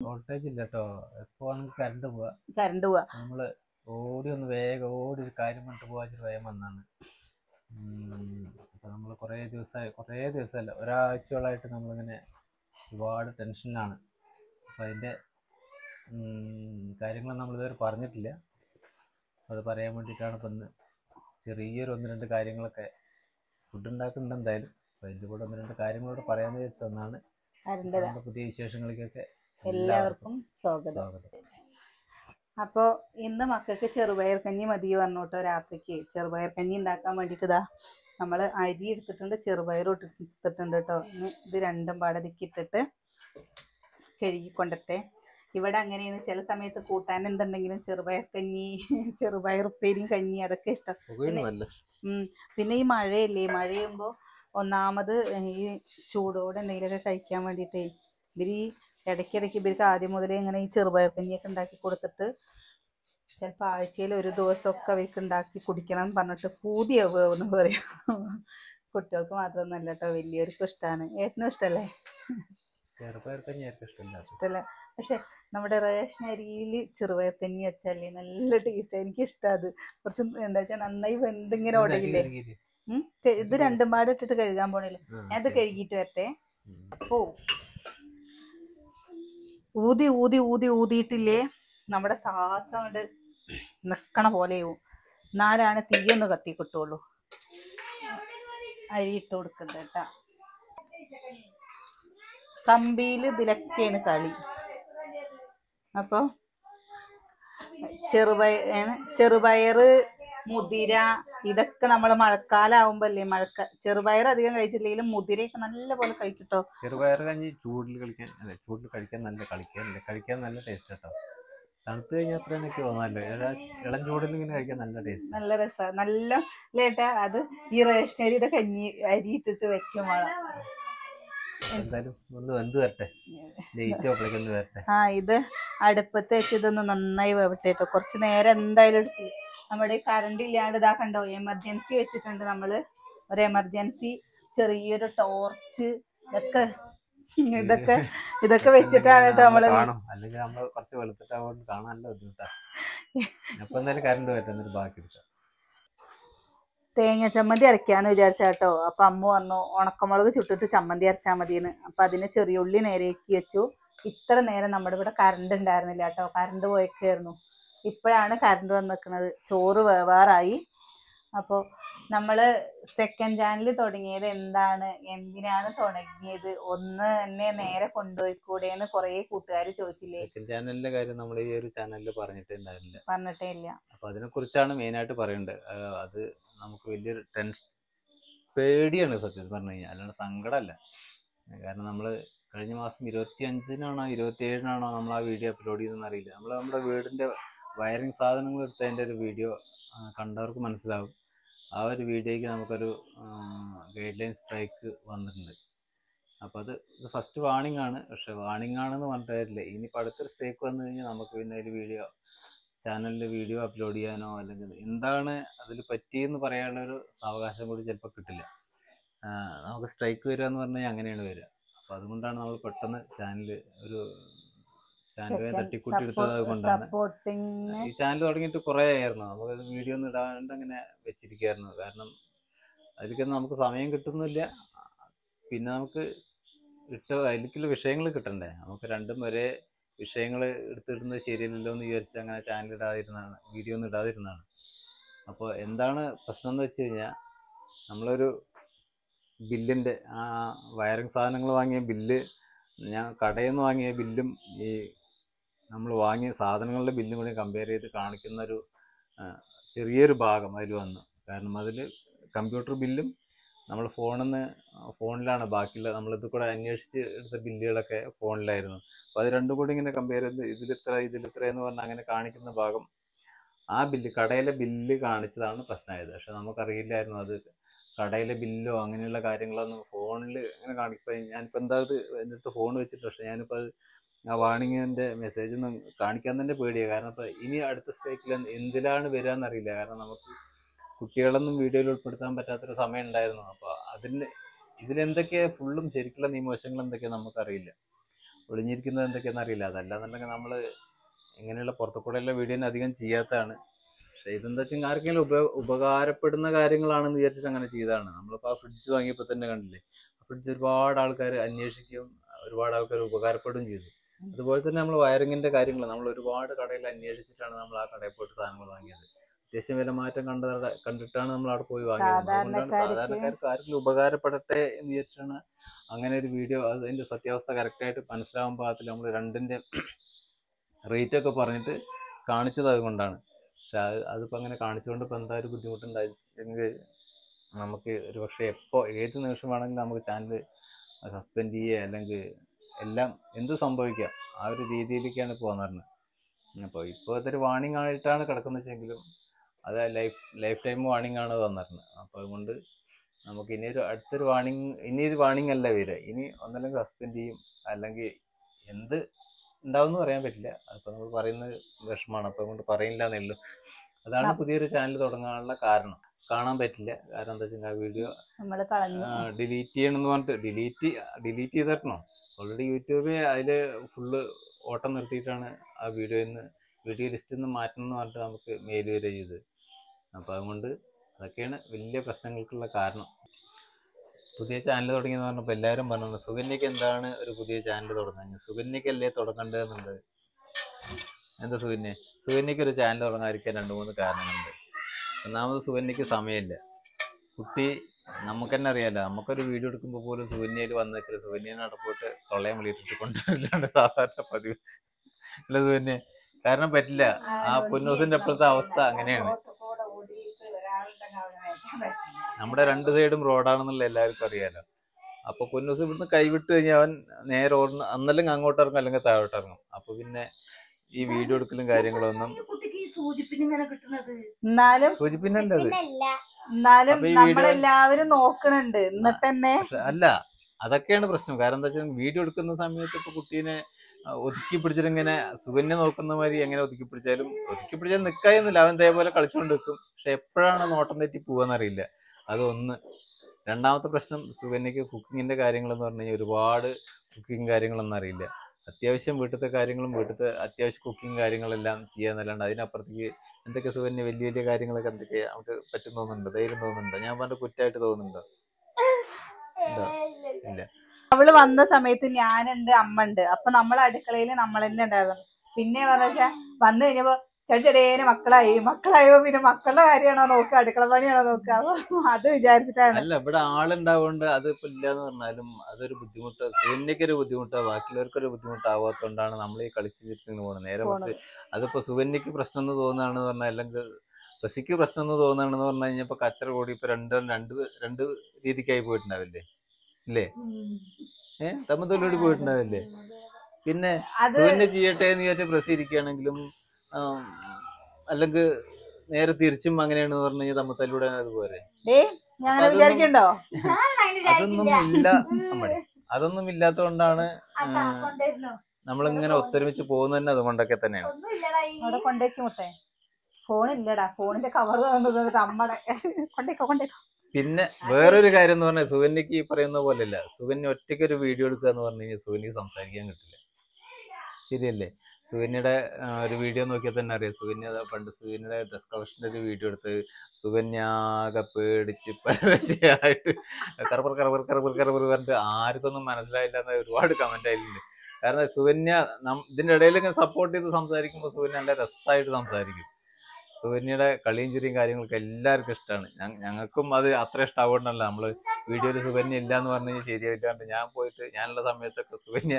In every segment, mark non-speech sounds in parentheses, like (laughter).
Voltage ഇല്ല കേട്ടോ എപ്പോഴാണെങ്കിൽ current പോവാ. കറണ്ട് പോവാ. നമ്മൾ ഓടി ഒന്ന് വേഗം ഓടി ഒരു കാര്യം പറഞ്ഞിട്ട് പോവാച്ചിട്ട് വേഗം വന്നാണ് അപ്പൊ നമ്മൾ കുറേ ദിവസമായി കുറേ ദിവസമല്ല ഒരാഴ്ചയോളായിട്ട് നമ്മളിങ്ങനെ ഒരുപാട് ടെൻഷനിലാണ്. അപ്പൊ അതിന്റെ കാര്യങ്ങളൊന്നും നമ്മൾ ഇതുവരെ പറഞ്ഞിട്ടില്ല. അത് പറയാൻ വേണ്ടിയിട്ടാണ് ഇപ്പം ഇന്ന് ചെറിയൊരു ഒന്ന് രണ്ട് കാര്യങ്ങളൊക്കെ ഫുഡ് ഉണ്ടാക്കുന്നുണ്ട് എന്തായാലും. അപ്പൊ അതിന്റെ കൂടെ ഒന്ന് രണ്ട് കാര്യങ്ങളോട് പറയാന്ന് വിചാരിച്ചു വന്നാണ് പുതിയ വിശേഷങ്ങളിലേക്കൊക്കെ എല്ലാവർക്കും സ്വാഗതം. അപ്പോ ഇന്ന് മക്കൾക്ക് ചെറുപയർ കഞ്ഞി മതി പറഞ്ഞു കേട്ടോ രാത്രിക്ക്. ചെറുപയർ കഞ്ഞി ഉണ്ടാക്കാൻ വേണ്ടിയിട്ട് ഇതാ നമ്മൾ അരി എടുത്തിട്ടുണ്ട് ചെറുപയർ എടുത്തിട്ടുണ്ട് കേട്ടോ. ഇത് രണ്ടും പാടെ ഇട്ടിട്ട് കഴുകി കൊണ്ടിട്ടെ ഇവിടെ അങ്ങനെയാണ്. ചില സമയത്ത് കൂട്ടാൻ എന്തുണ്ടെങ്കിലും ചെറുപയർ കഞ്ഞി ചെറുപയർ ഉപ്പേരിയും കഞ്ഞി അതൊക്കെ ഇഷ്ടം. പിന്നെ ഈ മഴയല്ലേ? മഴയുമ്പോൾ ഒന്നാമത് ഈ ചൂടോടെ എന്തെങ്കിലുമൊക്കെ കഴിക്കാൻ വേണ്ടിയിട്ടേ ഇവർ ഈ ഇടയ്ക്കിടയ്ക്ക് ഇവർക്ക് ആദ്യം മുതലേ ഇങ്ങനെ ഈ ചെറുപയർ കഞ്ഞിയൊക്കെ ഉണ്ടാക്കി കൊടുത്തിട്ട് ചിലപ്പോൾ ആഴ്ചയിൽ ഒരു ദിവസമൊക്കെ അവർക്ക് ഉണ്ടാക്കി കുടിക്കണം എന്ന് പറഞ്ഞിട്ട് പൂതിയാവുമെന്ന് പറയാം. കുട്ടികൾക്ക് മാത്രമൊന്നുമല്ല കേട്ടോ വലിയവർക്കും ഇഷ്ടമാണ് ഏട്ടനും ഇഷ്ടമല്ലേ ഇഷ്ടമില്ല പക്ഷെ നമ്മുടെ റേഷൻ അരിയിൽ ചെറുപയർ വെച്ചാലേ നല്ല ടേസ്റ്റ്. എനിക്ക് ഇഷ്ടം അത്. കുറച്ച് എന്താ വെച്ചാൽ നന്നായി വെന്തിങ്ങനെ ഉടയില്ലേ ഇത് രണ്ടും പാടെ ഇട്ടിട്ട് കഴുകാൻ പോണില്ല. ഞാൻ ഇത് കഴുകിയിട്ട് വരട്ടെ. അപ്പോ ഊതി ഊതി ഊതി ഊതിയിട്ടില്ലേ? നമ്മുടെ സാഹസം കൊണ്ട് നിക്കണ പോലെയോ എന്നാലാണ് തീയൊന്ന് കത്തി കിട്ടുള്ളൂ അരി ഇട്ട് കൊടുക്കണ്ട കേട്ടാ. കമ്പിയിൽ ഇതിലൊക്കെയാണ് കളി. അപ്പോൾ ചെറുപയർ ചെറുപയറ് മുതിര ഇതൊക്കെ നമ്മൾ മഴക്കാലാവുമ്പോ അല്ലേ മഴക്ക ചെറുപയർ അധികം കഴിച്ചില്ലെങ്കിലും മുതിരയൊക്കെ നല്ലപോലെ കഴിക്കട്ടോ. ചെറുപയർ കഞ്ഞി ചൂടിൽ കളിക്കാൻ അല്ല ചൂടിൽ കഴിക്കാൻ നല്ല കളിക്കാൻ കഴിക്കാൻ നല്ല ടേസ്റ്റ് കേട്ടോ തണുത്ത് കഴിഞ്ഞാൽ അത്ര എനിക്ക് തോന്നാല്ലോ ഇളം ചൂടിൽ ഇങ്ങനെ കഴിക്കാൻ നല്ല ടേസ്റ്റ് നല്ല രസമാണ് നല്ല ലേട്ടാ അത് ഈ റേഷൻ അരിയുടെ കഞ്ഞി അരി ഇട്ടിട്ട് വെക്കും വേണം എന്തായാലും ഒന്ന് വെന്ത് വരട്ടെ. ലേറ്റ് വരട്ടെ. ആ ഇത് അടുപ്പത്ത് വെച്ച് ഇതൊന്ന് നന്നായി വേവട്ടെ കേട്ടോ കുറച്ച് നേരം എന്തായാലും നമ്മുടെ കറണ്ട് ഇല്ലാണ്ട് ഇതാ കണ്ടോ എമർജൻസി വെച്ചിട്ടുണ്ട് നമ്മൾ. ഒരു എമർജൻസി ചെറിയൊരു ടോർച്ച് ഇതൊക്കെ. ഇതൊക്കെ ഇതൊക്കെ വെച്ചിട്ടാണ് കേട്ടോ നമ്മൾ അല്ലെങ്കിൽ നമ്മൾ കുറച്ച് വെളുത്തിട്ടാവുകൊണ്ട് കാണാനല്ലോ ബുദ്ധിമുട്ടാ. അപ്പൊ എന്തായാലും കറണ്ട് വരട്ടെ ബാക്കി തേങ്ങ ചമ്മന്തി അരയ്ക്കാന്ന് വിചാരിച്ച കേട്ടോ. അപ്പൊ അമ്മ പറഞ്ഞു ഉണക്കമുളക് ചുട്ടിട്ട് ചമ്മന്തി അരച്ചാൽ മതിയെന്ന്. അപ്പൊ അതിന് ചെറിയ ഉള്ളി നേരേക്ക് വെച്ചു. ഇത്ര നേരം നമ്മുടെ ഇവിടെ കറണ്ട് ഉണ്ടായിരുന്നില്ല കേട്ടോ. കറണ്ട് പോയേക്കായിരുന്നു. ഇപ്പോഴാണ് കറണ്ട് വന്ന് നിൽക്കുന്നത്. ചോറ് വേവാറായി. അപ്പോൾ നമ്മൾ സെക്കൻഡ് ചാനൽ തുടങ്ങിയത് എന്താണ്? എന്തിനാണ് തുടങ്ങിയത്? ഒന്ന് എന്നെ നേരെ കൊണ്ടുപോയിക്കൂടെ എന്ന് കുറേ കൂട്ടുകാർ ചോദിച്ചില്ലേ? സെക്കൻഡ് ചാനലിന്റെ കാര്യം നമ്മൾ ഈ ഒരു ചാനലിൽ പറഞ്ഞിട്ടുണ്ടായിരുന്നില്ല പറഞ്ഞിട്ടേ ഇല്ല അപ്പൊ അതിനെ കുറിച്ചാണ് മെയിൻ ആയിട്ട് പറയേണ്ടത് അത് നമുക്ക് വലിയൊരു ടെൻഷൻ പേടിയാണ് സത്യം പറഞ്ഞു കഴിഞ്ഞാൽ അല്ലാണ്ട് സങ്കടമല്ല കാരണം നമ്മൾ കഴിഞ്ഞ മാസം ഇരുപത്തി അഞ്ചിനാണോ ഇരുപത്തി ഏഴിനാണോ നമ്മൾ ആ വീഡിയോ അപ്ലോഡ് ചെയ്തെന്ന് അറിയില്ല. നമ്മൾ നമ്മുടെ വീടിന്റെ വയറിംഗ് സാധനങ്ങൾ എടുത്തതിന്റെ ഒരു വീഡിയോ കണ്ടവർക്ക് മനസ്സിലാവും. ആ ഒരു വീഡിയോയ്ക്ക് നമുക്കൊരു ഗൈഡ് ലൈൻ സ്ട്രൈക്ക് വന്നിട്ടുണ്ട്. അപ്പോൾ അത് ഇത് ഫസ്റ്റ് വാണിംഗ് ആണ്. പക്ഷെ വാണിംഗ് ആണെന്ന് പറഞ്ഞിട്ട് കാര്യമില്ല. ഇനിയിപ്പോൾ അടുത്തൊരു സ്ട്രൈക്ക് വന്നു കഴിഞ്ഞാൽ നമുക്ക് പിന്നെ ഒരു വീഡിയോ ചാനലിൽ വീഡിയോ അപ്ലോഡ് ചെയ്യാനോ അല്ലെങ്കിൽ എന്താണ് അതിൽ പറ്റിയെന്ന് പറയാനുള്ള ഒരു അവകാശം കൂടി ചിലപ്പോൾ കിട്ടില്ല. നമുക്ക് സ്ട്രൈക്ക് വരിക എന്ന് പറഞ്ഞാൽ അങ്ങനെയാണ് വരിക അപ്പോൾ അതുകൊണ്ടാണ് നമ്മൾ പെട്ടെന്ന് ചാനൽ ഒരു ചാനൽ തട്ടിക്കൂട്ടി എടുത്തത് കൊണ്ടാണ്. ഈ ചാനൽ തുടങ്ങിയിട്ട് കുറേ ആയിരുന്നു. നമുക്ക് വീഡിയോ ഒന്നും ഇടാണ്ട് അങ്ങനെ വെച്ചിരിക്കുകയായിരുന്നു കാരണം അതിലേക്കൊന്നും നമുക്ക് സമയം കിട്ടുന്നില്ല. പിന്നെ നമുക്ക് ഇട്ട അതിലേക്കുള്ള വിഷയങ്ങൾ കിട്ടണ്ടേ? നമുക്ക് രണ്ടും ഒരേ വിഷയങ്ങൾ എടുത്തിടുന്നത് ശരിയല്ലല്ലോ എന്ന് വിചാരിച്ച് അങ്ങനെ ചാനൽ ഇടാതിരുന്നാണ് വീഡിയോ ഒന്നും ഇടാതിരുന്നതാണ്. അപ്പോൾ എന്താണ് പ്രശ്നം എന്ന് വെച്ച് കഴിഞ്ഞാൽ നമ്മളൊരു ബില്ലിന്റെ ആ വയറിങ് സാധനങ്ങൾ വാങ്ങിയ ബില്ല് ഞാൻ കടയിൽ നിന്ന് വാങ്ങിയ ബില്ലും ഈ നമ്മൾ വാങ്ങിയ സാധനങ്ങളുടെ ബില്ലും കൂടി കമ്പയർ ചെയ്ത് കാണിക്കുന്ന ഒരു ചെറിയൊരു ഭാഗം അതിൽ വന്നു. കാരണം അതിൽ കമ്പ്യൂട്ടർ ബില്ലും നമ്മൾ ഫോണിൽ നിന്ന് ഫോണിലാണ് ബാക്കിയുള്ള നമ്മളിത് കൂടെ അന്വേഷിച്ച് എടുത്ത ബില്ലുകളൊക്കെ ഫോണിലായിരുന്നു. അപ്പോൾ അത് രണ്ടും കൂടി ഇങ്ങനെ കമ്പയർ ചെയ്ത് ഇതിലിത്ര ഇതിലിത്ര എന്ന് പറഞ്ഞാൽ അങ്ങനെ കാണിക്കുന്ന ഭാഗം ആ ബില്ല് കടയിലെ ബില്ല് കാണിച്ചതാണ് പ്രശ്നമായത്. പക്ഷെ നമുക്കറിയില്ലായിരുന്നു അത് കടയിലെ ബില്ലോ അങ്ങനെയുള്ള കാര്യങ്ങളൊന്നും ഫോണിൽ അങ്ങനെ കാണിപ്പോൾ ഞാനിപ്പോൾ എന്താ എന്റെ അടുത്ത് ഫോൺ വെച്ചിട്ട് പക്ഷെ ഞാനിപ്പോൾ അത് ആ വാണിങ്ങിന്റെ മെസ്സേജ് ഒന്നും കാണിക്കാൻ തന്നെ പേടിയാണ് കാരണം ഇപ്പോൾ ഇനി അടുത്ത സ്ട്രൈക്കിൽ എന്തിലാണ് വരിക എന്നറിയില്ല കാരണം നമുക്ക് കുട്ടികളൊന്നും വീഡിയോയിൽ ഉൾപ്പെടുത്താൻ പറ്റാത്തൊരു സമയം ഉണ്ടായിരുന്നു. അപ്പോൾ അതിന് ഇതിലെന്തൊക്കെയാ ഫുള്ളും ശരിക്കുള്ള നിയമവശങ്ങൾ എന്തൊക്കെയാ നമുക്കറിയില്ല. ഒളിഞ്ഞിരിക്കുന്നത് എന്തൊക്കെയാണെന്ന് അറിയില്ല. അതല്ലാന്നുണ്ടെങ്കിൽ നമ്മൾ ഇങ്ങനെയുള്ള പുറത്തു കൂടെയുള്ള വീഡിയോ അധികം ചെയ്യാത്തതാണ്. പക്ഷേ ഇതെന്താ വെച്ചാൽ ആർക്കെങ്കിലും ഉപ ഉപകാരപ്പെടുന്ന കാര്യങ്ങളാണെന്ന് വിചാരിച്ചിട്ട് അങ്ങനെ ചെയ്തതാണ്. നമ്മളിപ്പോൾ ആ ഫ്രിഡ്ജ് വാങ്ങിയപ്പോൾ തന്നെ കണ്ടില്ലേ? ഫ്രിഡ്ജ് ഒരുപാട് ആൾക്കാർ അന്വേഷിക്കും ഒരുപാട് ആൾക്കാർ ഉപകാരപ്പെടുകയും ചെയ്തു. അതുപോലെ തന്നെ നമ്മൾ വയറിങ്ങിന്റെ കാര്യങ്ങൾ നമ്മൾ ഒരുപാട് കടയിൽ അന്വേഷിച്ചിട്ടാണ് നമ്മൾ ആ കടയിൽ പോയിട്ട് സാധനങ്ങൾ വാങ്ങിയത്. അത്യാവശ്യം വില മാറ്റം കണ്ട കണ്ടിട്ടാണ് നമ്മൾ അവിടെ പോയി വാങ്ങിയത്. അതുകൊണ്ടാണ് സാധാരണക്കാർക്ക് ആർക്കെങ്കിലും ഉപകാരപ്പെടട്ടെ എന്ന് വിചാരിച്ചാണ് അങ്ങനെ ഒരു വീഡിയോ അതിന്റെ സത്യാവസ്ഥ കറക്റ്റായിട്ട് മനസ്സിലാവാൻ പാകത്തിൽ നമ്മൾ രണ്ടിന്റെ റേറ്റ് ഒക്കെ പറഞ്ഞിട്ട് കാണിച്ചത് അതുകൊണ്ടാണ്. പക്ഷെ അത് അതിപ്പോൾ അങ്ങനെ കാണിച്ചുകൊണ്ട് ഇപ്പോൾ എന്താ ഒരു ബുദ്ധിമുട്ടുണ്ടായിരുന്നെങ്കിൽ നമുക്ക് ഒരു പക്ഷേ എപ്പോൾ ഏത് നിമിഷം വേണമെങ്കിലും നമുക്ക് ചാനൽ സസ്പെൻഡ് ചെയ്യുക അല്ലെങ്കിൽ എല്ലാം എന്ത് സംഭവിക്കാം? ആ ഒരു രീതിയിലേക്കാണ് ഇപ്പോൾ വന്നിരുന്നത് അപ്പോൾ ഇപ്പോൾ അതൊരു വാണിംഗ് ആയിട്ടാണ് കിടക്കുന്നത് വെച്ചെങ്കിലും അത് ലൈഫ് ലൈഫ് ടൈം വാണിംഗ് ആണ് വന്നിരുന്നത് അപ്പോൾ അതുകൊണ്ട് നമുക്ക് ഇനി ഒരു അടുത്തൊരു വാണിംഗ് ഇനി ഒരു വാണിംഗ് അല്ല വരിക. ഇനി ഒന്നല്ലെങ്കിൽ സസ്പെൻഡ് ചെയ്യും. അല്ലെങ്കിൽ എന്ത് ഉണ്ടാവും എന്ന് പറയാൻ പറ്റില്ല. അതിപ്പോൾ നമ്മൾ പറയുന്നത് വിഷമമാണ് അപ്പോൾ അതുകൊണ്ട് പറയില്ല എന്നേ ഉള്ളൂ അതാണ് പുതിയൊരു ചാനൽ തുടങ്ങാനുള്ള കാരണം. കാണാൻ പറ്റില്ല. കാരണം എന്താ വെച്ചാൽ ആ വീഡിയോ ഡിലീറ്റ് ചെയ്യണമെന്ന് പറഞ്ഞിട്ട് ഡിലീറ്റ് ഡിലീറ്റ് ചെയ്തിരണോ ഓൾറെഡി യൂട്യൂബ് അതിൽ ഫുള്ള് ഓട്ടം നിർത്തിയിട്ടാണ് ആ വീഡിയോയിൽ നിന്ന് വീഡിയോ ലിസ്റ്റിൽ നിന്ന് മാറ്റണം എന്ന് പറഞ്ഞിട്ട് നമുക്ക് മെയിൽ വരെ ചെയ്ത്. അപ്പോൾ അതുകൊണ്ട് അതൊക്കെയാണ് വലിയ പ്രശ്നങ്ങൾക്കുള്ള കാരണം. പുതിയ ചാനൽ തുടങ്ങിയെന്ന് പറഞ്ഞപ്പോൾ എല്ലാവരും പറഞ്ഞു സുകന്യക്ക് എന്താണ് ഒരു പുതിയ ചാനൽ തുടങ്ങുന്നത് സുകന്യക്കല്ലേ തുടങ്ങേണ്ടതെന്നുണ്ട് എന്താ സുകന്യ? സുകന്യക്ക് ഒരു ചാനൽ തുടങ്ങാതിരിക്കാൻ രണ്ട് മൂന്ന് കാരണങ്ങളുണ്ട്. ഒന്നാമത് സുകന്യക്ക് സമയമില്ല. കുട്ടി നമുക്ക് തന്നെ അറിയാലോ. നമുക്കൊരു വീഡിയോ എടുക്കുമ്പോൾ പോലും സുകന്യയിൽ വന്ന് നിൽക്കൽ സുകന്യനെ അവിടെ പോയിട്ട് തൊള്ളയം വിളിയിട്ടിട്ട് കൊണ്ടുവരില്ലാണ്ട് സാധാരണ പതിവ്. അല്ല സുകന്യ കാരണം പറ്റില്ല. ആ പൊന്നൂസിന്റെ അപ്പോഴത്തെ അവസ്ഥ അങ്ങനെയാണ്. നമ്മുടെ രണ്ട് സൈഡും റോഡാണെന്നുള്ള എല്ലാവർക്കും അറിയാലോ. അപ്പൊ പൊന്നൂസ് ഇവിടുന്ന് കൈവിട്ട് കഴിഞ്ഞാൽ അവൻ നേരെ ഓടുന്ന അന്നല്ലെങ്കിൽ അങ്ങോട്ട് ഇറങ്ങും അല്ലെങ്കിൽ താഴോട്ട് ഇറങ്ങും അപ്പൊ പിന്നെ ഈ വീഡിയോ എടുക്കലും കാര്യങ്ങളൊന്നും സൂചിപ്പിന്നല്ലേ എന്നാലും നമ്മളെല്ലാവരും നോക്കണുണ്ട്. എന്നിട്ട് തന്നെ അല്ല അതൊക്കെയാണ് പ്രശ്നം. കാരണം എന്താ വെച്ചാൽ വീഡിയോ എടുക്കുന്ന സമയത്ത് ഇപ്പൊ കുട്ടീനെ ഒതുക്കി പിടിച്ചിട്ട് ഇങ്ങനെ സുകന്യ നോക്കുന്ന മാതിരി എങ്ങനെ ഒതുക്കി പിടിച്ചാലും ഒതുക്കി പിടിച്ചാൽ നിൽക്കായൊന്നുമില്ല അവൻ ഇതേപോലെ കളിച്ചുകൊണ്ട് നിൽക്കും. പക്ഷെ എപ്പോഴാണ് നോട്ടം തെറ്റി പോവാന്നറിയില്ല അതൊന്ന് രണ്ടാമത്തെ പ്രശ്നം സുകന്യക്ക് കുക്കിങ്ങിന്റെ കാര്യങ്ങൾ എന്ന് പറഞ്ഞു കഴിഞ്ഞാൽ ഒരുപാട് കുക്കിംഗ് കാര്യങ്ങളൊന്നും അറിയില്ല. അത്യാവശ്യം വീട്ടിലത്തെ കാര്യങ്ങളും വീട്ടിലത്തെ അത്യാവശ്യം കുക്കിംഗ് കാര്യങ്ങളെല്ലാം ചെയ്യാന്നല്ലാണ്ട് അതിനപ്പുറത്തേക്ക് എന്തൊക്കെ സുഖന്യ വലിയ വലിയ കാര്യങ്ങളൊക്കെ എന്തൊക്കെ നമുക്ക് പറ്റും തോന്നുന്നുണ്ടോ ധൈര്യം തോന്നുന്നുണ്ടോ? ഞാൻ പറഞ്ഞ കുറ്റായിട്ട് തോന്നുന്നുണ്ടോ? ഇല്ല. അവൾ വന്ന സമയത്ത് ഞാനുണ്ട് അമ്മ ഉണ്ട്. അപ്പൊ നമ്മളെ അടുക്കളയിൽ നമ്മൾ തന്നെ ഉണ്ടായിരുന്നു. പിന്നെ പറഞ്ഞാ വന്നു കഴിഞ്ഞപ്പോ ചെടിച്ചെടേനെ മക്കളായി. മക്കളായോ പിന്നെ മക്കളുടെ കാര്യമാണോ നോക്കുക? അടുക്കള പണിയാണോ നോക്കുക? അത് വിചാരിച്ചിട്ടാണ്. അല്ല ഇവിടെ ആളുണ്ടാവുകൊണ്ട് അത് ഇപ്പൊ ഇല്ലാന്ന് പറഞ്ഞാലും അതൊരു ബുദ്ധിമുട്ട് സുവിന്യക്ക് ഒരു ബുദ്ധിമുട്ടാ ബാക്കിയുള്ളവർക്കൊരു ബുദ്ധിമുട്ടാവാത്തോണ്ടാണ് നമ്മൾ ഈ കളിച്ചു ചിരിച്ചിങ്ങനെ പോകുന്നത് നേരെ. മറിച്ച് അതിപ്പോ സുവന്യക്ക് പ്രശ്നം എന്ന് തോന്നുകയാണെന്ന് പറഞ്ഞാൽ അല്ലെങ്കിൽ റസിക്ക് പ്രശ്നം എന്ന് തോന്നുകയാണെന്ന് പറഞ്ഞു കഴിഞ്ഞപ്പോ കച്ചറ കൂടി ഇപ്പൊ രണ്ട് രണ്ട് രണ്ട് രീതിക്കായി പോയിട്ടുണ്ടാവില്ലേ? ഇല്ലേ? ഏഹ് തമ്മിൽ പോയിട്ടുണ്ടാവില്ലേ? പിന്നെ ചെയ്യട്ടെ എന്ന് വിചാരിച്ച പ്രസ് ഇരിക്കുകയാണെങ്കിലും അല്ലെങ്കിൽ നേരെ തിരിച്ചും അങ്ങനെയാണ് പറഞ്ഞു കഴിഞ്ഞാൽ ഞാൻ അങ്ങനെ അതൊന്നും- അതൊന്നും ഇല്ല. കൊണ്ടാണ് അതൊന്നും ഇല്ലാത്തതുകൊണ്ടാണ് അതാ കൊണ്ടുവരുന്നു. നമ്മളിങ്ങനെ ഒത്തൊരുമിച്ച് പോകുന്ന തന്നെ അതുകൊണ്ടൊക്കെ തന്നെയാണ്. ഫോണില്ലടാ. ഫോണിന്റെ കവർ തന്നത് അമ്മടെ കൊണ്ടേക്കോ കൊണ്ടേക്കോ. പിന്നെ വേറൊരു കാര്യം എന്ന് പറഞ്ഞാൽ സുകന്യക്ക് ഈ പറയുന്ന പോലെയല്ല സുകന്യ ഒറ്റയ്ക്ക് ഒരു വീഡിയോ എടുക്കുക എന്ന് പറഞ്ഞു കഴിഞ്ഞാൽ സുകന്യക്ക് സംസാരിക്കാൻ കിട്ടില്ല. ശരിയല്ലേ? സുകന്യയുടെ ഒരു വീഡിയോ നോക്കിയാൽ തന്നെ അറിയാം. സുകന്യ പണ്ട് സുകന്യയുടെ ഡ്രസ് കളക്ഷന്റെ ഒരു വീഡിയോ എടുത്ത് സുകന്യാകെ പേടിച്ച് പരവശയായിട്ട് കറപ്പർ കറപ്പർ കറപ്പർ കറപ്പർ പറഞ്ഞിട്ട് ആർക്കൊന്നും മനസ്സിലായില്ല എന്ന് ഒരുപാട് കമന്റ് ആയിട്ടുണ്ട്. കാരണം സുകന്യ ഇതിന്റെ ഇടയിൽ സപ്പോർട്ട് ചെയ്ത് സംസാരിക്കുമ്പോൾ സുകന്യ നല്ല രസമായിട്ട് സംസാരിക്കും. സുകന്യയുടെ കളിയും ചിരിയും കാര്യങ്ങളൊക്കെ എല്ലാവർക്കും ഇഷ്ടമാണ് ഞങ്ങൾക്കും അത് അത്ര ഇഷ്ടമാവണ്ടല്ല നമ്മൾ വീഡിയോയിൽ സുകന്യ ഇല്ല എന്ന് പറഞ്ഞു കഴിഞ്ഞാൽ ശരിയായില്ലാണ്ട് ഞാൻ പോയിട്ട് ഞാനുള്ള സമയത്തൊക്കെ സുകന്യ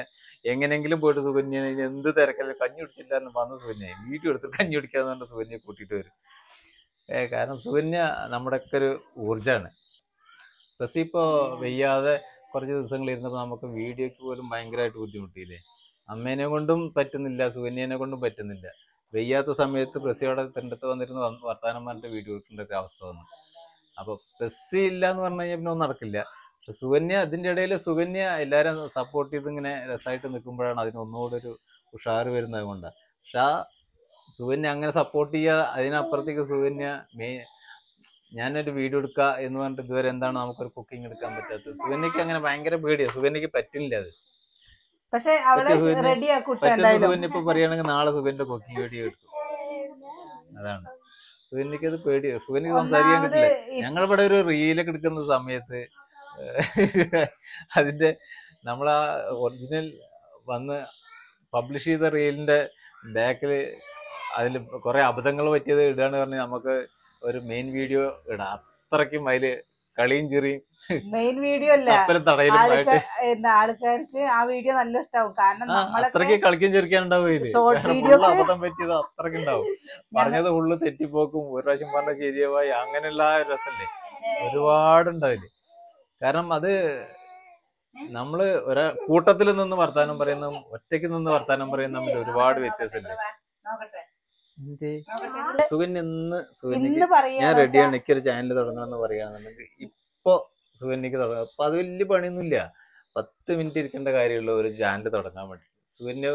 എങ്ങനെങ്കിലും പോയിട്ട് സുകന്യ എന്ത് തിരക്കല്ല കഞ്ഞി കുടിച്ചില്ല എന്ന് വന്ന് സുകന്യ വീഡിയോ എടുത്ത് കഞ്ഞി കുടിക്കാന്ന് പറഞ്ഞ സുകന്യ കൂട്ടിയിട്ട് വരും. ഏ കാരണം സുകന്യ നമ്മുടെയൊക്കെ ഒരു ഊർജമാണ്. ബസ് ഇപ്പോൾ വെയ്യാതെ കുറച്ച് ദിവസങ്ങൾ ഇരുന്നപ്പോൾ നമുക്ക് വീഡിയോയ്ക്ക് പോലും ഭയങ്കരമായിട്ട് ബുദ്ധിമുട്ടിയില്ലേ? അമ്മേനെ കൊണ്ടും പറ്റുന്നില്ല സുകന്യനെ കൊണ്ടും പറ്റുന്നില്ല. വെയ്യാത്ത സമയത്ത് പ്രസിയോടെ തിണ്ടത്ത് വന്നിരുന്ന് വന്ന് വർത്താനം പറഞ്ഞിട്ട് വീഡിയോ എടുക്കേണ്ട ഒരു അവസ്ഥ വന്നു. അപ്പൊ പ്രസി ഇല്ല എന്ന് പറഞ്ഞു കഴിഞ്ഞാൽ പിന്നെ ഒന്നും നടക്കില്ല. സുകന്യ ഇതിന്റെ ഇടയിൽ സുകന്യ എല്ലാരും സപ്പോർട്ട് ചെയ്ത് ഇങ്ങനെ രസമായിട്ട് നിൽക്കുമ്പോഴാണ് അതിന് ഒന്നുകൂടെ ഒരു ഉഷാറ് വരുന്നത് കൊണ്ട്. പക്ഷെ ആ സുകന്യ അങ്ങനെ സപ്പോർട്ട് ചെയ്യുക അതിനപ്പുറത്തേക്ക് സുകന്യ മേ ഞാനൊരു വീഡിയോ എടുക്കുക എന്ന് പറഞ്ഞിട്ട് ഇതുവരെ എന്താണ് നമുക്കൊരു കുക്കിംഗ് എടുക്കാൻ പറ്റാത്തത്? സുകന്യക്ക് അങ്ങനെ ഭയങ്കര പേടിയാണ് സുകന്യക്ക് പറ്റില്ല അത്. പക്ഷെ അവളെ പറ്റിയ സുകന്യ- റെഡി ആക്കൂട്ട പറ്റുന്ന എന്തായാലും. ഇപ്പൊ പറയുകയാണെങ്കിൽ നാളെ സുഖന്റെ കുക്കിംഗ് വീഡിയോ എടുക്കും. അതാണ്. സുഖനിക്ക് അത് പേടി സുഖനിക്ക് സംസാരിക്കാൻ പറ്റില്ല. ഞങ്ങളിവിടെ ഒരു റീലൊക്കെ എടുക്കുന്ന സമയത്ത് അതിന്റെ നമ്മളാ ഒറിജിനൽ വന്ന് പബ്ലിഷ് ചെയ്ത റീലിന്റെ ബാക്കിൽ അതിൽ കുറെ അബദ്ധങ്ങൾ പറ്റിയത് ഇടാന്ന് പറഞ്ഞ് നമുക്ക് ഒരു മെയിൻ വീഡിയോ ഇടാം. അത്രയ്ക്കും അതിൽ കളിയും ചിറിയും മെയിൻ വീഡിയോ അല്ല. ആൾക്കാർക്ക് ആ വീഡിയോ നല്ല ഇഷ്ടാവും. കാരണം ആ, നമ്മളൊക്കെ അത്രയ്ക്ക് കളിക്കും ചിരിക്കാൻ ഉണ്ടാവും ഇതിൽ Short കാരണം video full അബദ്ധം പറ്റിയത് അത്രയ്ക്ക് ഉണ്ടാവും. (laughs) പറഞ്ഞത് ഫുള്ള് തെറ്റിപ്പോക്കും. ഒരു പ്രാവശ്യം പറഞ്ഞ ശരിയാവായി അങ്ങനെയുള്ള ആ ഒരു രസല്ലേ? ഒരുപാടുണ്ടാവില്ല? കാരണം അത് നമ്മൾ ഒരാ കൂട്ടത്തിൽ നിന്ന് വർത്താനം പറയുന്ന ഒറ്റയ്ക്ക് നിന്ന് വർത്താനം പറയുന്ന തമ്മിൽ ഒരുപാട് വ്യത്യാസമില്ലേ? സുകന്യ ഇന്ന് സുകന്യക്ക് ഞാൻ റെഡിയാണ് എനിക്കൊരു ചാനൽ തുടങ്ങണം എന്ന് പറയുകയാണെന്നുണ്ടെങ്കിൽ സുകന്യക്ക് തുടങ്ങാം. അപ്പൊ അത് വലിയ പണിയൊന്നുമില്ല. പത്ത് മിനിറ്റ് ഇരിക്കേണ്ട കാര്യമുള്ള ഒരു ചാനൽ തുടങ്ങാൻ വേണ്ടി. സുകന്യ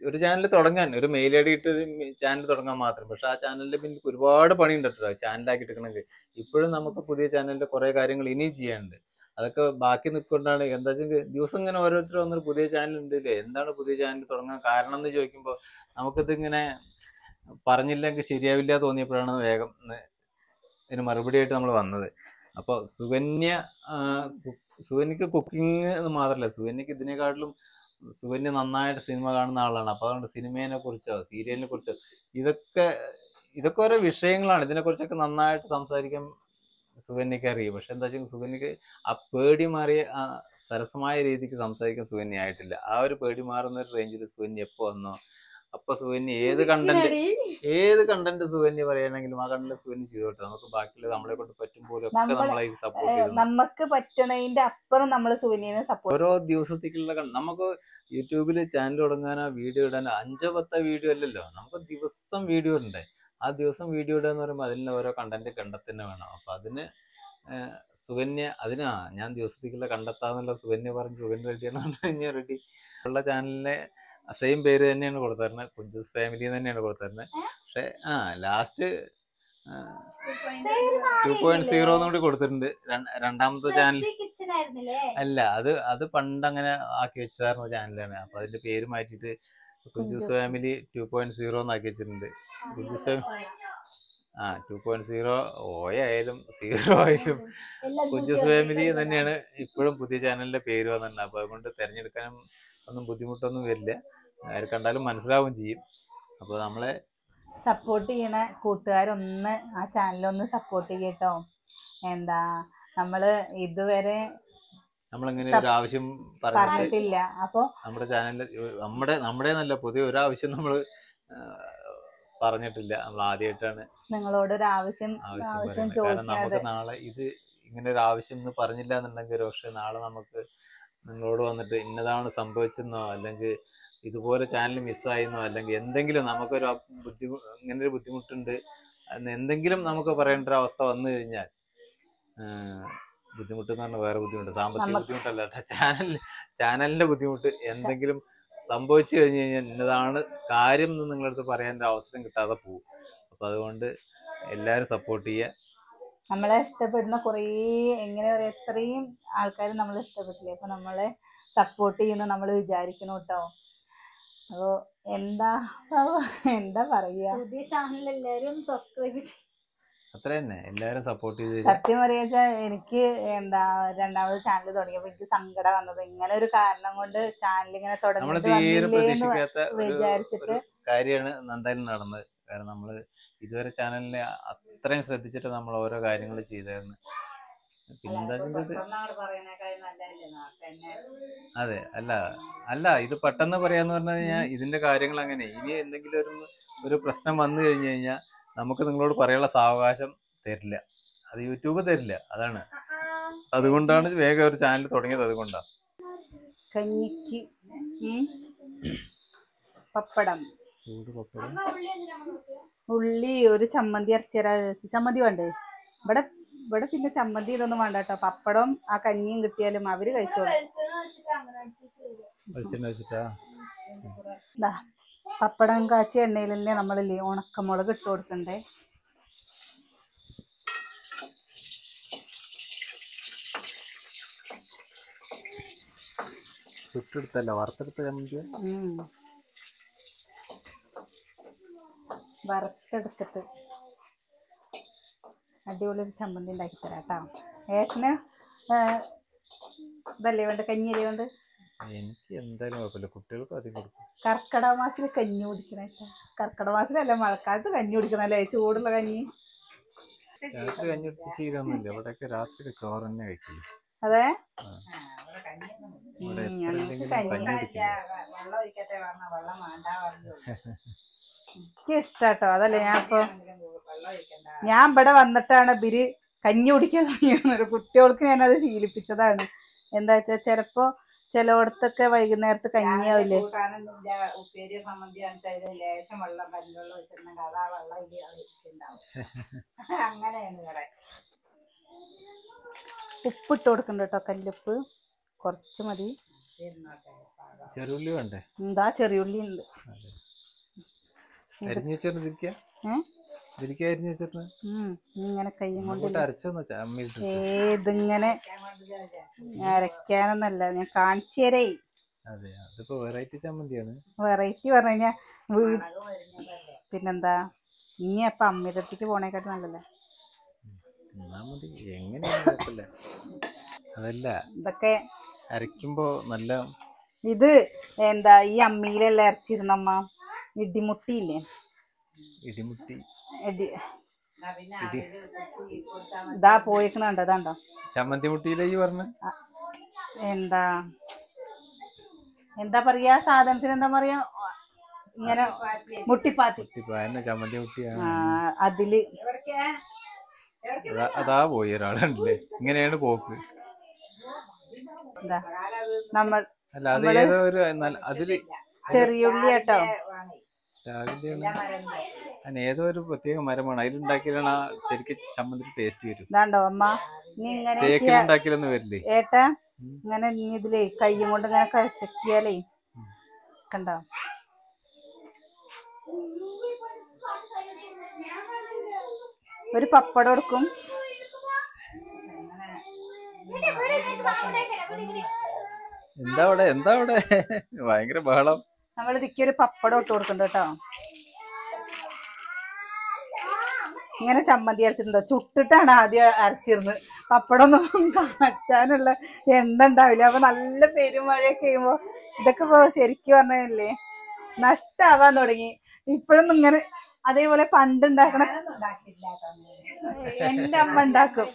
ഒരു ചാനൽ തുടങ്ങാൻ ഒരു മെയിൽ ഐ ഡി ഇട്ട് ഒരു ചാനൽ തുടങ്ങാൻ മാത്രം. പക്ഷെ ആ ചാനലിന്റെ പിന്നിൽ ഒരുപാട് പണി ഉണ്ട് കേട്ടോ ചാനലാക്കി എടുക്കണമെങ്കിൽ. ഇപ്പോഴും നമുക്ക് പുതിയ ചാനലിന്റെ കുറെ കാര്യങ്ങൾ ഇനിയും ചെയ്യാനുണ്ട്. അതൊക്കെ ബാക്കി നിൽക്കൊണ്ടാണ് എന്താ വെച്ചാൽ ദിവസം ഇങ്ങനെ ഓരോരുത്തർ വന്നൊരു പുതിയ ചാനൽ ഉണ്ട് ഇല്ലേ? എന്താണ് പുതിയ ചാനൽ തുടങ്ങാൻ കാരണം എന്ന് ചോദിക്കുമ്പോൾ നമുക്കിത് ഇങ്ങനെ പറഞ്ഞില്ലെങ്കിൽ ശരിയാവില്ല തോന്നിയപ്പോഴാണ് വേഗം ഇതിന് മറുപടി ആയിട്ട് നമ്മൾ വന്നത്. അപ്പോൾ സുകന്യ സുകന്യക്ക് കുക്കിംഗ് എന്ന് മാത്രമല്ല സുകന്യക്ക് ഇതിനെക്കാട്ടിലും സുകന്യ നന്നായിട്ട് സിനിമ കാണുന്ന ആളാണ്. അപ്പോൾ അതുകൊണ്ട് സിനിമയെ കുറിച്ചോ സീരിയലിനെ കുറിച്ചോ ഇതൊക്കെ ഇതൊക്കെ ഓരോ വിഷയങ്ങളാണ്. ഇതിനെക്കുറിച്ചൊക്കെ നന്നായിട്ട് സംസാരിക്കാൻ സുകന്യക്ക് അറിയും. പക്ഷെ എന്താ വെച്ചാൽ സുകന്യക്ക് ആ പേടി മാറിയ സരസമായ രീതിക്ക് സംസാരിക്കാൻ സുകന്യ ആയിട്ടില്ല. ആ ഒരു പേടി മാറുന്ന ഒരു റേഞ്ചിൽ സുകന്യ എപ്പോ വന്നോ അപ്പൊ സുകന്യ ഏത് കണ്ടന്റ് ഏത് കണ്ടന്റ് സുകന്യ പറയണെങ്കിലും ആ കണ്ടന്റ് സുകന്യ ചെയ്തോട്ടെ. നമുക്ക് ബാക്കിയുള്ള നമ്മളെ കൊണ്ട് പറ്റും പോലെ ഒക്കെ നമ്മൾ സപ്പോർട്ട് ചെയ്തു നമുക്ക് പറ്റണതിന്റെ അപ്പുറം നമ്മൾ സുകന്യനെ സപ്പോർട്ട് ഓരോ ദിവസത്തേക്കുള്ള നമുക്ക് യൂട്യൂബിൽ ചാനൽ തുടങ്ങാനോ വീഡിയോ ഇടാനോ അഞ്ചോ പത്തോ വീഡിയോ അല്ലല്ലോ. നമുക്ക് ദിവസം വീഡിയോ ഉണ്ട് ആ ദിവസം വീഡിയോ ഇടുക എന്ന് പറയുമ്പോൾ അതിന് ഓരോ കണ്ടന്റ് കണ്ടെത്തന്നെ വേണം. അപ്പൊ അതിന് സുകന്യ അതിനാ ഞാൻ ദിവസത്തേക്കുള്ള കണ്ടെത്താന്നുള്ള സുകന്യ പറഞ്ഞു സുകന്യ റെഡിയാണ് കഴിഞ്ഞാൽ റെഡി ഉള്ള ചാനലിനെ സെയിം പേര് തന്നെയാണ് കൊടുത്തിരുന്നത് കുഞ്ചൂസ് ഫാമിലി തന്നെയാണ് കൊടുത്തിരുന്നത് പക്ഷെ ആ ലാസ്റ്റ് ടു പോയിന്റ് സീറോ കൂടി കൊടുത്തിട്ടുണ്ട്. രണ്ടാമത്തെ ചാനൽ അല്ല അത് അത് പണ്ട് അങ്ങനെ ആക്കി വെച്ചതായിരുന്ന ചാനലാണ് അപ്പൊ അതിന്റെ പേര് മാറ്റിയിട്ട് Kunjoos. Family two point zero എന്നാക്കി വെച്ചിട്ടുണ്ട്. കുഞ്ചൂസ് ഫാമിലി ആ ടു പോയിന്റ് സീറോ ഓയായാലും സീറോ ആയാലും കുഞ്ചൂസ് ഫാമിലി തന്നെയാണ്. ഇപ്പോഴും പുതിയ ചാനലിന്റെ പേര് വന്നിട്ടുണ്ട് അപ്പൊ അതുകൊണ്ട് തെരഞ്ഞെടുക്കാനും ഒന്നും ബുദ്ധിമുട്ടൊന്നും വരില്ല. ആര് കണ്ടാലും മനസ്സിലാവുകയും ചെയ്യും. അപ്പോൾ നമ്മളെ സപ്പോർട്ട് ചെയ്യണ കൂട്ടുകാരൊന്ന് ആ ചാനലൊന്ന് സപ്പോർട്ട് ചെയ്യട്ടോ. എന്താ നമ്മൾ ഇതുവരെ നമ്മളിങ്ങനെ ഒരു ആവശ്യം പറഞ്ഞിട്ടില്ല. അപ്പോൾ നമ്മുടെ ചാനലിൽ നമ്മുടെ നമ്മുടെ നല്ല പുതിയ ഒരു ആവശ്യം നമ്മൾ പറഞ്ഞിട്ടില്ല. നമ്മൾ ആദ്യമായിട്ടാണ് നിങ്ങളോട് ഒരു ആവശ്യം ആവശ്യം കാരണം നമുക്ക് നാളെ ഇത് ഇങ്ങനെ ഒരു ആവശ്യം എന്ന് പറഞ്ഞില്ല എന്നുണ്ടെങ്കിൽ പക്ഷെ നാളെ നമുക്ക് നിങ്ങളോട് വന്നിട്ട് ഇന്നതാണ് സംഭവിച്ചെന്നോ അല്ലെങ്കിൽ ഇതുപോലെ ചാനൽ മിസ്സായെന്നോ അല്ലെങ്കിൽ എന്തെങ്കിലും നമുക്കൊരു ബുദ്ധിമുട്ട് ബുദ്ധിമു ഇങ്ങനെ ഒരു ബുദ്ധിമുട്ടുണ്ട് എന്തെങ്കിലും നമുക്ക് പറയേണ്ട ഒരു അവസ്ഥ വന്നു കഴിഞ്ഞാൽ ബുദ്ധിമുട്ട് എന്ന് പറഞ്ഞാൽ വേറെ ബുദ്ധിമുട്ട് സാമ്പത്തിക ബുദ്ധിമുട്ടല്ല ചാനൽ ചാനലിന്റെ ബുദ്ധിമുട്ട് എന്തെങ്കിലും സംഭവിച്ചു കഴിഞ്ഞു കഴിഞ്ഞാൽ ഇന്നതാണ് കാര്യം എന്ന് നിങ്ങളടുത്ത് പറയാൻ ഒരു അവസരം കിട്ടാതെ പോകും. അപ്പൊ അതുകൊണ്ട് എല്ലാരും സപ്പോർട്ട് ചെയ്യുക. നമ്മളെ ഇഷ്ടപ്പെടുന്ന കുറേ എങ്ങനെ പറയാ എത്രയും ആൾക്കാർ നമ്മളെ ഇഷ്ടപ്പെട്ടില്ലേ? അപ്പൊ നമ്മളെ സപ്പോർട്ട് ചെയ്യുന്ന നമ്മൾ വിചാരിക്കണം കേട്ടോ അപ്പോ എന്താ? എന്താ പറയാ പുതിയ ചാനൽ എല്ലാരും സബ്സ്ക്രൈബ് അത്ര തന്നെ എല്ലാവരും സപ്പോർട്ട് ചെയ്ത് സത്യം പറയാച്ചാ എനിക്ക് എന്താ രണ്ടാമത് ചാനൽ തുടങ്ങിയപ്പോ എനിക്ക് സങ്കടം വന്നത്. ഇങ്ങനെ ഒരു കാരണം കൊണ്ട് ചാനൽ ഇങ്ങനെ തുടങ്ങി വിചാരിച്ചിട്ട് കാര്യമാണ് എന്തായാലും നടന്നത്. കാരണം നമ്മൾ ഇതുവരെ ചാനലിനെ അത്രയും ശ്രദ്ധിച്ചിട്ട് നമ്മൾ ഓരോ കാര്യങ്ങൾ ചെയ്തായിരുന്നു. അതെ അല്ല അല്ല ഇത് പെട്ടെന്ന് പറയാന്ന് പറഞ്ഞു കഴിഞ്ഞാൽ ഇതിന്റെ കാര്യങ്ങൾ അങ്ങനെ. ഇനി എന്തെങ്കിലും ഒരു ഒരു പ്രശ്നം വന്നു കഴിഞ്ഞു കഴിഞ്ഞാൽ നമുക്ക് നിങ്ങളോട് പറയാനുള്ള സാവകാശം തരില്ല. അത് യൂട്യൂബ് തരില്ല അതാണ്. അതുകൊണ്ടാണ് വേഗം ഒരു ചാനൽ തുടങ്ങിയത് അതുകൊണ്ടാണ് കഞ്ഞിക്ക് പപ്പടം. ചൂട് പപ്പടം? ഉള്ളി ഒരു ചമ്മന്തി അരച്ചേരാ ചമ്മന്തി വേണ്ടേ? ഇവിടെ ഇവിടെ പിന്നെ ചമ്മന്തി ഇതൊന്നും വേണ്ട കേട്ടോ പപ്പടം ആ കഞ്ഞിയും കിട്ടിയാലും അവർ കഴിച്ചോളും. പപ്പടം കാച്ചി എണ്ണയിൽ തന്നെ നമ്മളില്ലേ ഉണക്കമുളക് ഇട്ട് കൊടുക്കണ്ടേ? ചുട്ടെടുത്തല്ല? വറുത്തെടുത്ത ചമ്മന്തി? ഉം. വറുത്തെടുത്തിട്ട്. അടിപൊളി ഒരു ചമ്മന്തി ഉണ്ടാക്കി തരാം കേട്ടോ ഏട്ടന് ഇതല്ലേ വേണ്ട കഞ്ഞിയല്ലേ വേണ്ട എനിക്ക് എന്തായാലും കുഴപ്പമില്ല. കുട്ടികൾക്ക് അധികം കൊടുക്കും. കർക്കിടക മാസത്തിൽ കഞ്ഞി കുടിക്കണ കർക്കിടക മാസത്തിലല്ല മഴക്കാലത്ത് കഞ്ഞി കുടിക്കണല്ലേ? ചൂടുള്ള കഞ്ഞി. രാത്രി കഞ്ഞെടുത്ത് ശീലമൊന്നുമില്ല. ഇവിടെയൊക്കെ രാത്രി ചോറ് തന്നെ കഴിക്കില്ല. അതെ? കഞ്ഞി കഞ്ഞി എനിക്ക് ഇഷ്ടാട്ടോ അതല്ലേ ഞാൻ ഇപ്പൊ ഞാൻ ഇവിടെ വന്നിട്ടാണ് ബിര് കഞ്ഞി കുടിക്കാൻ തുടങ്ങിയത്. കുട്ടികൾക്ക് ഞാനത് ശീലിപ്പിച്ചതാണ്. എന്താ വെച്ചാൽ ചിലപ്പോ ചിലയിടത്തൊക്കെ വൈകുന്നേരത്ത് കഞ്ഞിയാവില്ലേ (laughs) ഉപ്പിട്ട് കൊടുക്കണ്ട കേട്ടോ കല്ലുപ്പ്. കുറച്ച് മതി. ചെറിയുള്ളി വേണ്ടേ? എന്താ ചെറിയുള്ളി ഉണ്ട്. ഇങ്ങനെ കൈയും കൊണ്ട് ഏതിങ്ങനെ അരയ്ക്കാനൊന്നല്ല ഞാൻ കാണിച്ചു തരേ. വെറൈറ്റി പറഞ്ഞു പിന്നെന്താ? ഇനി അപ്പൊ അമ്മയുടെ അടുത്തേക്ക് പോണേക്കാട്ട് നല്ലല്ലേ? അതല്ല ഇതൊക്കെ അരയ്ക്കുമ്പോ നല്ല ഇത് എന്താ ഈ അമ്മിയിലെല്ലാം അരച്ചിരുന്നമ്മ ഇടിമുട്ടിയില്ലേ ഇടിമുട്ടി. ഇതാ പോയിക്കണുണ്ട് അതാണ്ടോ ചമ്മന്തി മുട്ടിയിലേ ഈ പറഞ്ഞ? എന്താ? എന്താ പറയാ? സാധനത്തിന് എന്താ പറയാ? ഇങ്ങനെ മുട്ടിപ്പാത്തി. ചമ്മന്തി മുട്ടി ആ അതിൽ? അതാ പോയി ഒരാളുണ്ടല്ലേ. ഇങ്ങനെയാണ് പോക്ക്. നമ്മൾ അല്ല അത് ഏതോ ഒരു അതിൽ ചെറിയുള്ളി കേട്ടോ. മരമുണ്ടോ? ഏതോ ഒരു പ്രത്യേക മരമാണ്. അതിലുണ്ടാക്കിയാണ് ശരിക്കും ചമ്മന്തി ടേസ്റ്റ് വരും ഇതാണ്ടോ അമ്മ? നീ ഇങ്ങനെ തേക്കിലുണ്ടാക്കിയാലൊന്നും വരില്ലേ? ഏട്ടാ ഇങ്ങനെ നീ ഇതിലേ കയ്യും കൊണ്ട് ഇങ്ങനെ കശക്കിയാലേ കണ്ടോ? ഒരു പപ്പടം എടുക്കും എന്താ അവിടെ? എന്താ അവിടെ? ഭയങ്കര ബഹളം. നമ്മൾ ഇതിക്ക് ഒരു പപ്പടം ഇട്ട് കൊടുക്കുന്നുണ്ട് കേട്ടോ. ഇങ്ങനെ ചമ്മന്തി അരച്ചിട്ടുണ്ട്? ചുട്ടിട്ടാണ് ആദ്യം അരച്ചിരുന്നത്. പപ്പടം ഒന്നും കാച്ചാനുള്ള (laughs) എണ്ണ ഉണ്ടാവില്ല. അപ്പൊ നല്ല പെരുമഴയൊക്കെ ചെയ്യുമ്പോ ഇതൊക്കെ ഇപ്പൊ ശരിക്കും പറഞ്ഞല്ലേ നഷ്ടാവാൻ തുടങ്ങി. ഇപ്പോഴൊന്നും ഇങ്ങനെ അതേപോലെ പണ്ട് ഉണ്ടാക്കണ. എന്റെ അമ്മ ഉണ്ടാക്കും.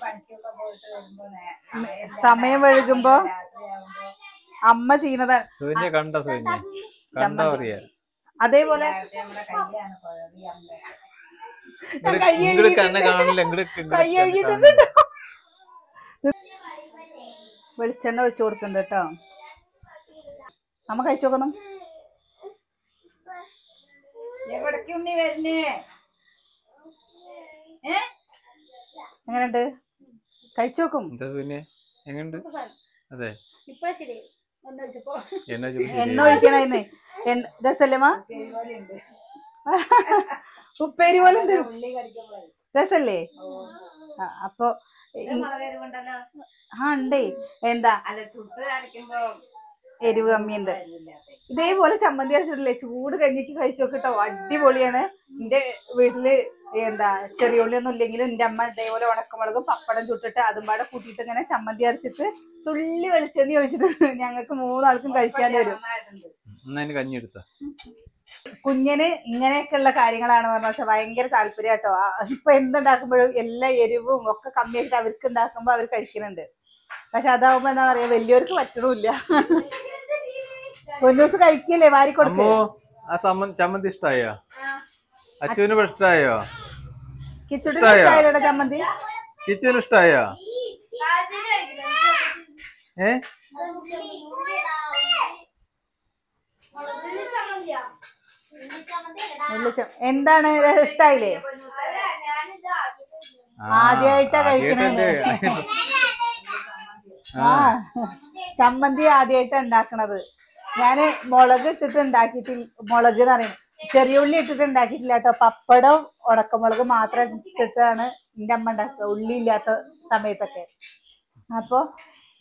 സമയം വഴുകുമ്പോ അമ്മ ചെയ്യുന്നതാണ്. കണ്ട സൂര്യ പറയാ അതേപോലെ വെളിച്ചെണ്ണ ഒഴിച്ചു കൊടുക്കുന്നുണ്ട് കേട്ടോ. നമ്മ കഴിച്ചു നോക്കണം. എങ്ങനെയുണ്ട്? കഴിച്ചു നോക്കും. എന്താ എങ്ങനെയുണ്ട്? അതെ. ഇപ്പൊ ശരി. എണ്ണ ഒഴിക്കണേ രസല്ലേ ഉപ്പേരി പോലെ ഉണ്ട് രസല്ലേ? അപ്പൊ ആ ഉണ്ടേ. എന്താ? എരിവ് കമ്മിയുണ്ട്. ഉണ്ട് ഇതേപോലെ ചമ്മന്തി അരച്ചിട്ടില്ലേ? ചൂട് കഞ്ഞിക്ക് കഴിച്ചു നോക്കിട്ടോ അടിപൊളിയാണ്. എന്റെ വീട്ടിൽ എന്താ ചെറിയ ഉള്ളി ഒന്നും ഇല്ലെങ്കിലും എന്റെ അമ്മ ഇതേപോലെ ഉണക്കമുളകും പപ്പടം ചുട്ടിട്ട് അതും പാടെ കൂട്ടിയിട്ട് ഇങ്ങനെ ചമ്മന്തി അരച്ചിട്ട് തുള്ളി വെളിച്ചെണ്ണി ഒഴിച്ചിട്ട് ഞങ്ങൾക്ക് മൂന്നാൾക്കും കഴിക്കാൻ വരും. കുഞ്ഞിന് ഇങ്ങനെയൊക്കെയുള്ള കാര്യങ്ങളാണ് പറഞ്ഞ പക്ഷെ ഭയങ്കര താല്പര്യം കേട്ടോ. ഇപ്പൊ എന്തുണ്ടാക്കുമ്പോഴും എല്ലാ എരിവും ഒക്കെ കമ്മിയായിട്ട് അവർക്ക് ഉണ്ടാക്കുമ്പോ അവർ കഴിക്കുന്നുണ്ട്. പക്ഷെ അതാവുമ്പോ എന്താ പറയാ വലിയവർക്ക് പറ്റണില്ല. ഒരു ദിവസം കഴിക്കില്ലേ വാരി കൊടുക്ക് ആ ചമ്മന്തി ഇഷ്ടായോ? അച്ഛനും ഇഷ്ടായോ? ചമ്മന്തി? കിച്ചുവിന് ഇഷ്ടായോ? ഏ? എന്താണ് ഇഷ്ടായില്ലേ? ആദ്യമായിട്ടാ ആദ്യായിട്ടാ കഴിക്കണേ. ആദ്യായിട്ടല്ലേ? ആ ചമ്മന്തി ആദ്യമായിട്ടാ ഉണ്ടാക്കണത്. ഞാൻ മുളക് ഇട്ടിട്ട് ഉണ്ടാക്കിയിട്ട് മുളക് എന്ന് പറയും ചെറിയ ഉള്ളി ഇട്ടിട്ട് ഉണ്ടാക്കിയിട്ടില്ല കേട്ടോ പപ്പടം ഉടക്കമുളക് മാത്രം ഇട്ടിട്ടാണ് എന്റെ അമ്മ ഉണ്ടാക്കുക. ഉള്ളി ഇല്ലാത്ത സമയത്തൊക്കെ. അപ്പൊ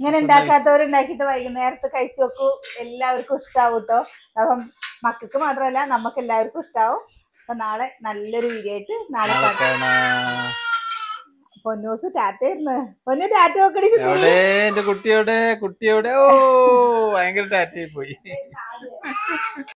ഇങ്ങനെ ഉണ്ടാക്കാത്തവരുണ്ടാക്കിയിട്ട് വൈകുന്നേരത്ത് കഴിച്ചു നോക്കൂ. എല്ലാവർക്കും ഇഷ്ടാവും കേട്ടോ അപ്പം മക്കൾക്ക് മാത്രമല്ല നമുക്ക് എല്ലാവർക്കും ഇഷ്ടാവും. അപ്പൊ നാളെ നല്ലൊരു വീഡിയോ ആയിട്ട് നാളെ. പൊന്നൂസ് ടാറ്റായിരുന്നു പൊന്നു ടാറ്റ സുന്ദരി. കുട്ടിയോടെ കുട്ടിയോടെ ഓ ഭയങ്കര ടാറ്റയായി പോയി.